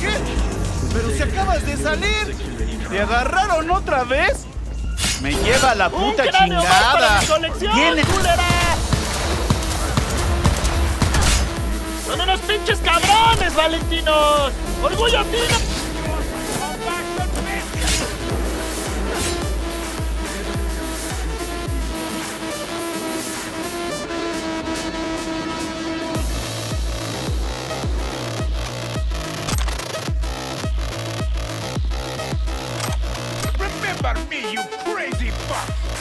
¿Qué? ¡Pero si acabas de salir! ¿Te agarraron otra vez? Me lleva la puta ¡Un cráneo más para chingada. culera! ¡Son unos pinches cabrones, Valentinos! ¡Orgullo fino! Me, you crazy fuck!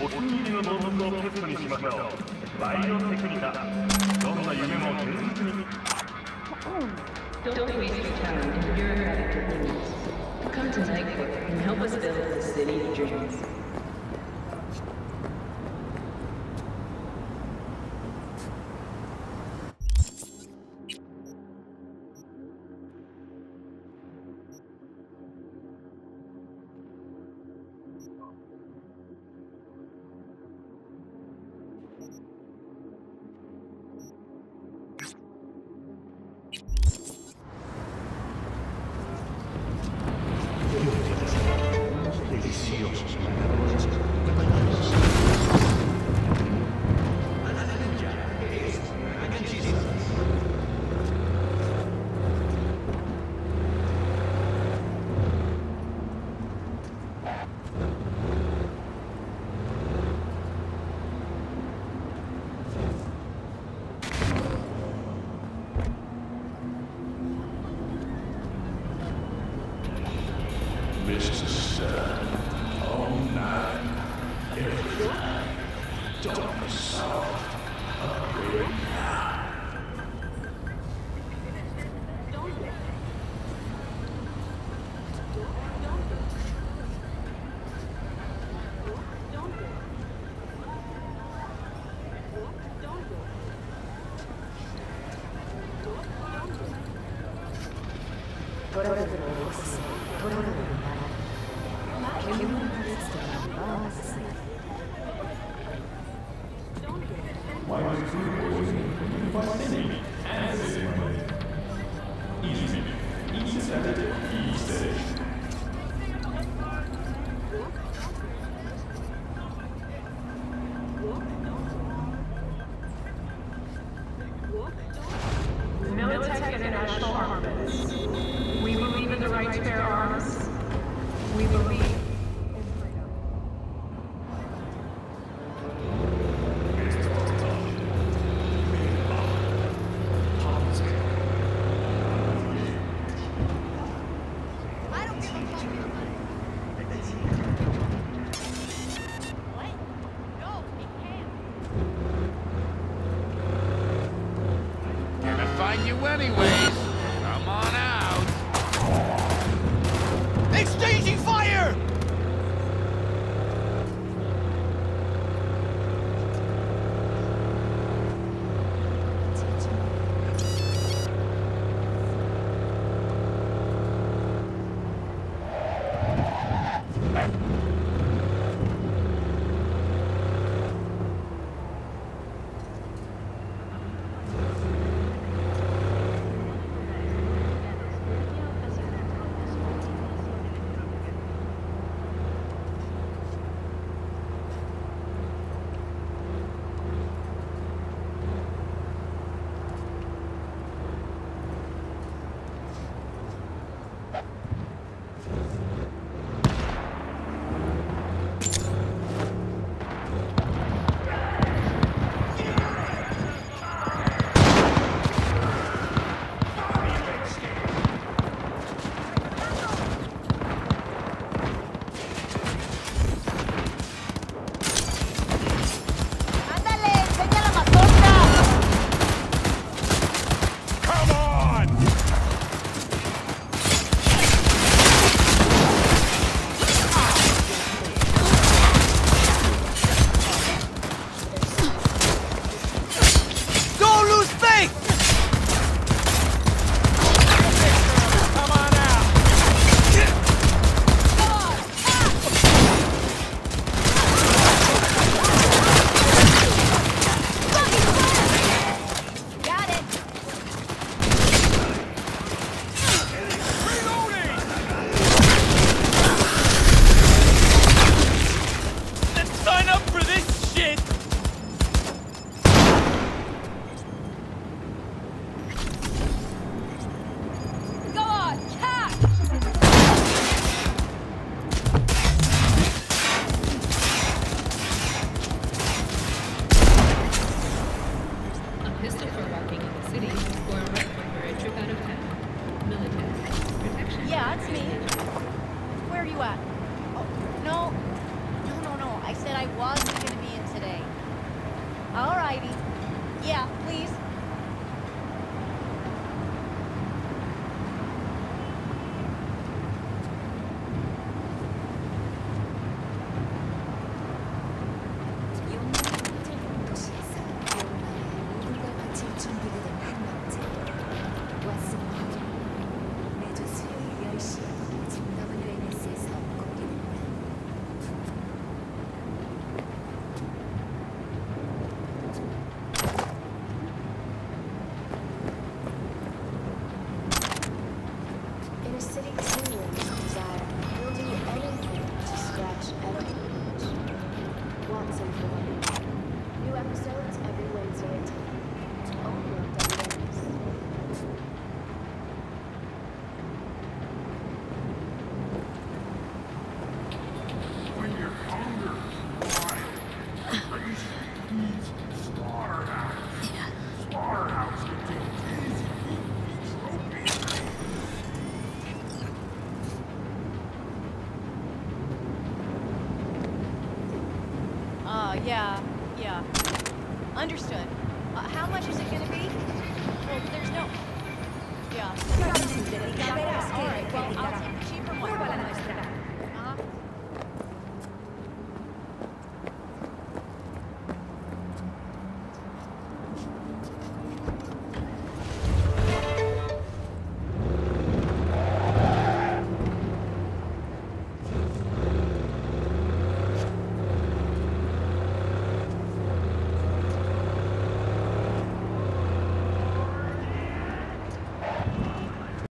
Don't waste your time in bureaucratic techniques. Come to Nightport and help us build the city of dreams. deliciosos トラブルを起こすトラブルなら find you anyways. City Cleveland. Yeah. Understood. Uh, how much is it gonna be? Well, there's no... Yeah. All right, well, I'll take the cheaper one.